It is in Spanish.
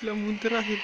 La montaje.